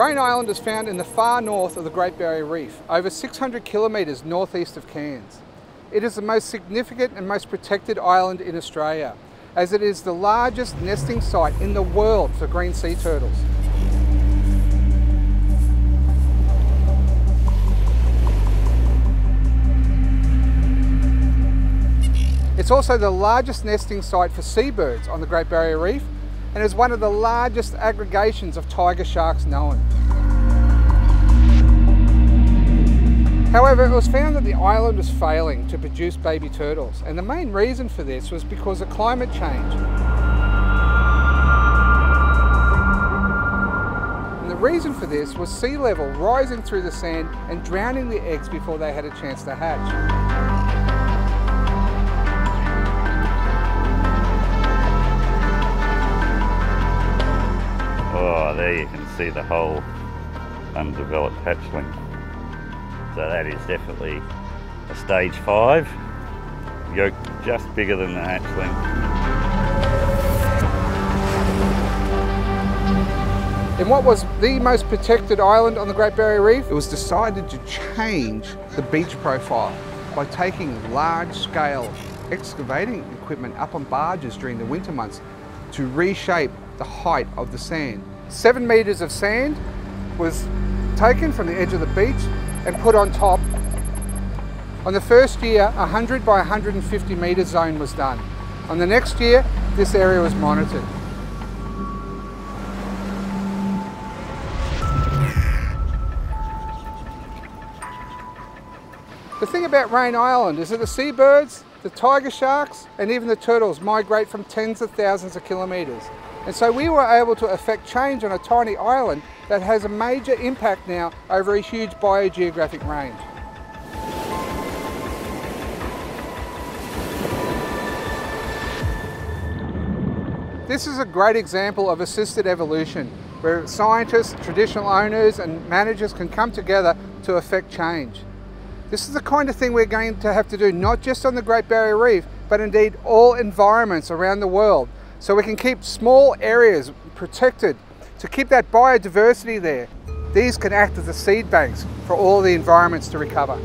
Raine Island is found in the far north of the Great Barrier Reef, over 600 kilometres northeast of Cairns. It is the most significant and most protected island in Australia, as it is the largest nesting site in the world for green sea turtles. It's also the largest nesting site for seabirds on the Great Barrier Reef and is one of the largest aggregations of tiger sharks known. However, it was found that the island was failing to produce baby turtles, and the main reason for this was because of climate change. And the reason for this was sea level rising through the sand and drowning the eggs before they had a chance to hatch. See the whole undeveloped hatchling. So that is definitely a stage five. Yolk just bigger than the hatchling. In what was the most protected island on the Great Barrier Reef, it was decided to change the beach profile by taking large-scale excavating equipment up on barges during the winter months to reshape the height of the sand. Seven metres of sand was taken from the edge of the beach and put on top. On the first year, a 100 by 150 metre zone was done. On the next year, this area was monitored. The thing about Raine Island is that the seabirds, the tiger sharks and even the turtles migrate from tens of thousands of kilometres. And so we were able to affect change on a tiny island that has a major impact now over a huge biogeographic range. This is a great example of assisted evolution, where scientists, traditional owners and managers can come together to affect change. This is the kind of thing we're going to have to do not just on the Great Barrier Reef, but indeed all environments around the world. So we can keep small areas protected to keep that biodiversity there. These can act as the seed banks for all the environments to recover.